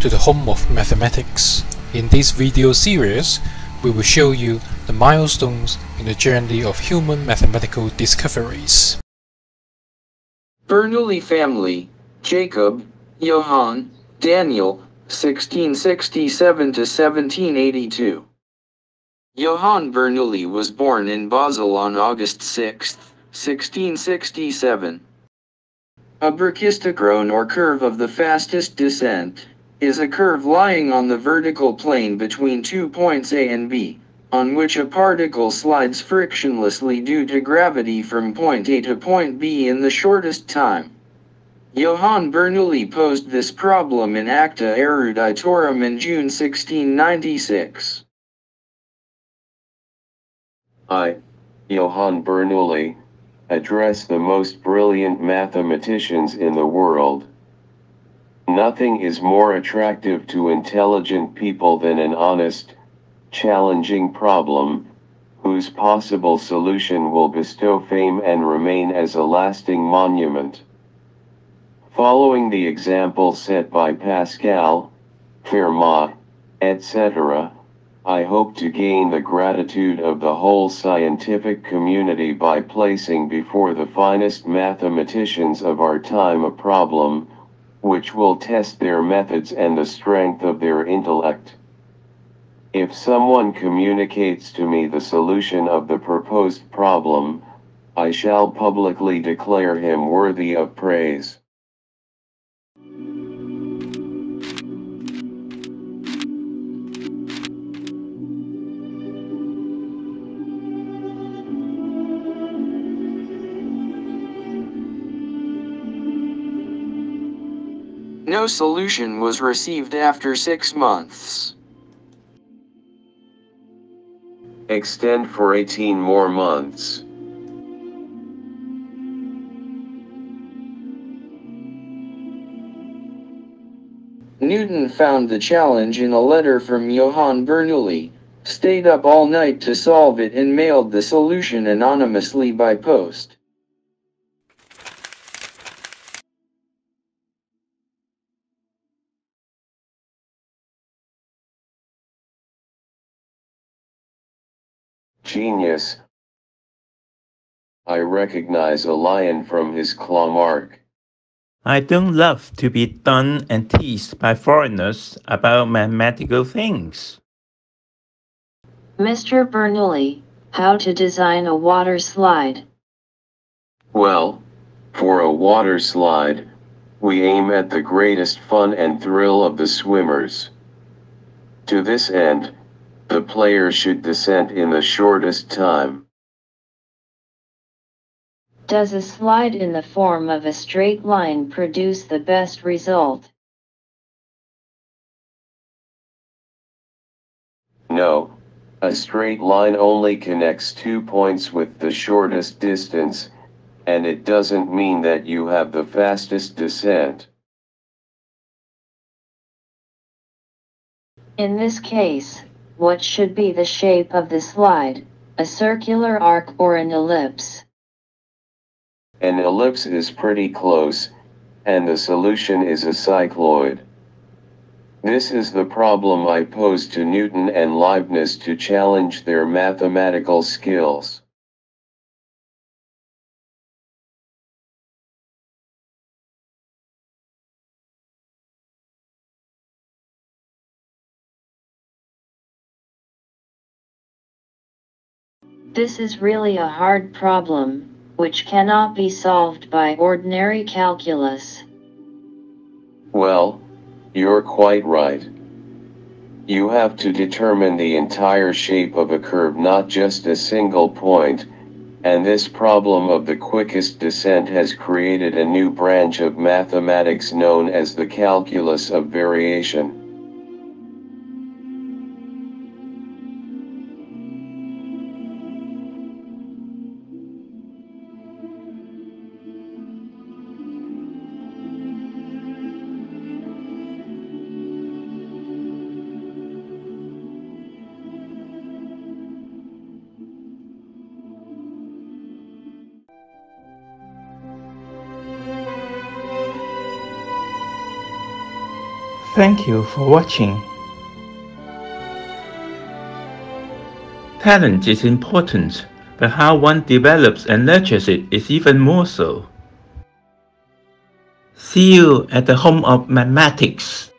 to the home of mathematics. In this video series, we will show you the milestones in the journey of human mathematical discoveries. Bernoulli family, Jacob, Johann, Daniel, 1667 to 1782. Johann Bernoulli was born in Basel on August 6, 1667. A brachistochrone or curve of the fastest descent is a curve lying on the vertical plane between two points A and B, on which a particle slides frictionlessly due to gravity from point A to point B in the shortest time. Johann Bernoulli posed this problem in Acta Eruditorum in June 1696. I, Johann Bernoulli, address the most brilliant mathematicians in the world. Nothing is more attractive to intelligent people than an honest, challenging problem, whose possible solution will bestow fame and remain as a lasting monument. Following the example set by Pascal, Fermat, etc., I hope to gain the gratitude of the whole scientific community by placing before the finest mathematicians of our time a problem, which will test their methods and the strength of their intellect. If someone communicates to me the solution of the proposed problem, I shall publicly declare him worthy of praise. No solution was received after six months. Extend for 18 more months. Newton found the challenge in a letter from Johann Bernoulli, stayed up all night to solve it and mailed the solution anonymously by post. Genius. I recognize a lion from his claw mark. I don't love to be done and teased by foreigners about mathematical things. Mr. Bernoulli, how to design a water slide. Well, for a water slide, we aim at the greatest fun and thrill of the swimmers. To this end, the player should descend in the shortest time. Does a slide in the form of a straight line produce the best result? No, a straight line only connects two points with the shortest distance, and it doesn't mean that you have the fastest descent. In this case, what should be the shape of the slide, a circular arc or an ellipse? An ellipse is pretty close, and the solution is a cycloid. This is the problem I posed to Newton and Leibniz to challenge their mathematical skills. This is really a hard problem, which cannot be solved by ordinary calculus. Well, you're quite right. You have to determine the entire shape of a curve not just a single point, and this problem of the quickest descent has created a new branch of mathematics known as the calculus of variation. Thank you for watching. Talent is important, but how one develops and nurtures it is even more so. See you at the home of mathematics.